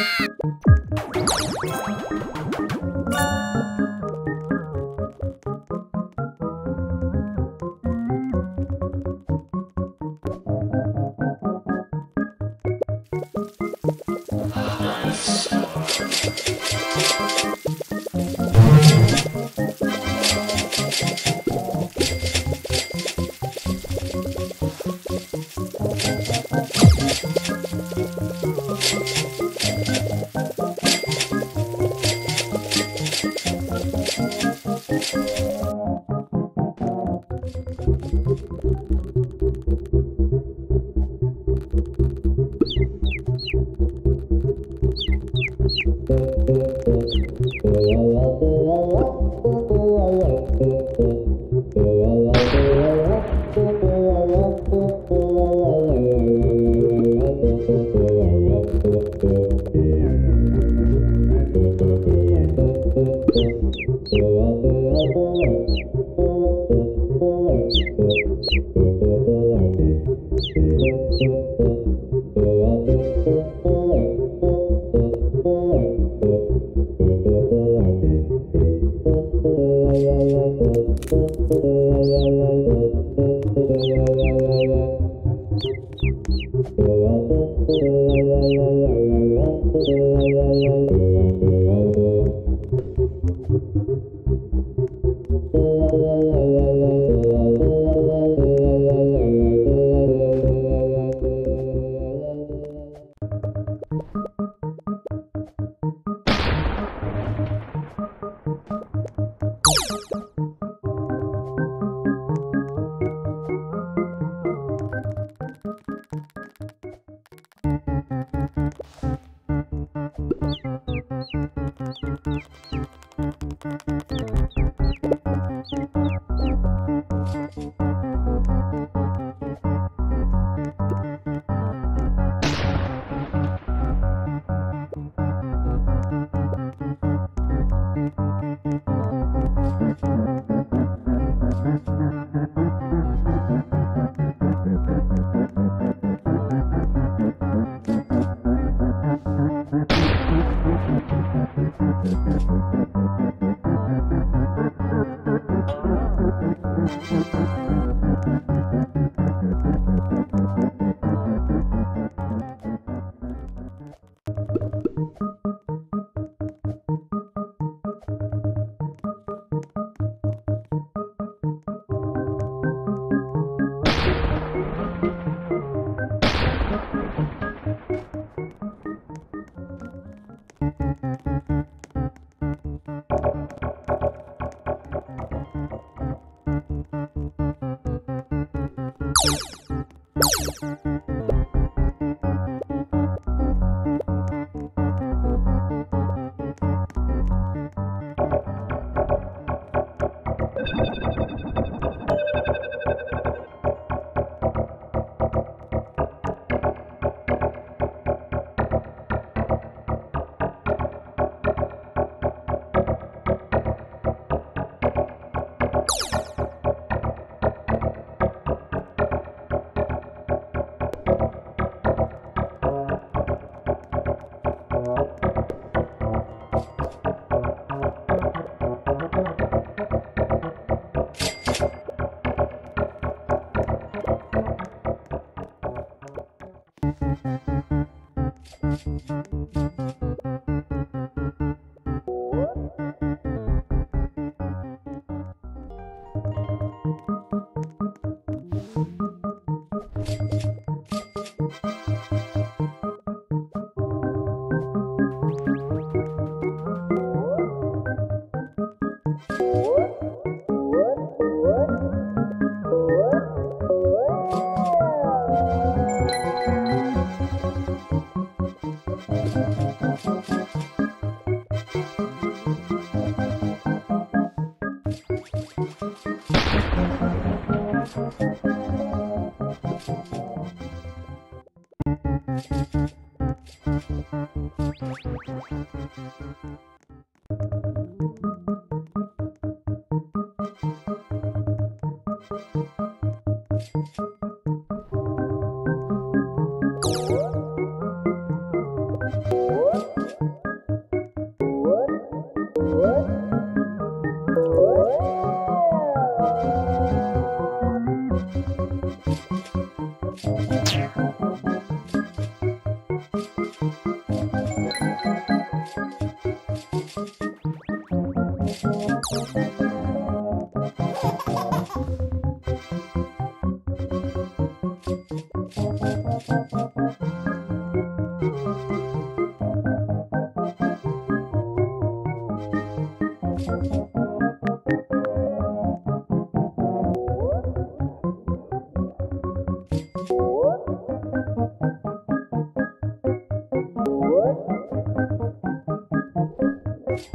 ん?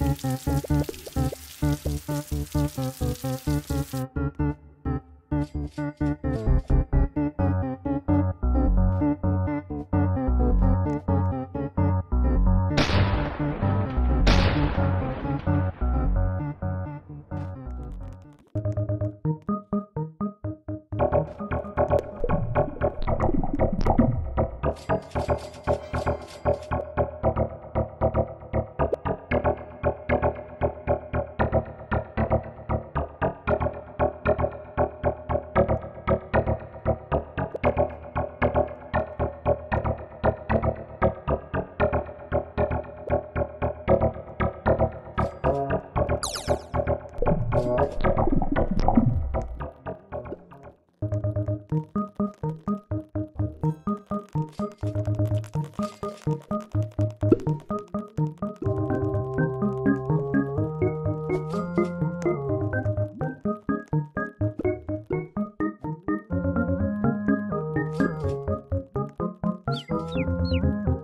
Thank you. うん。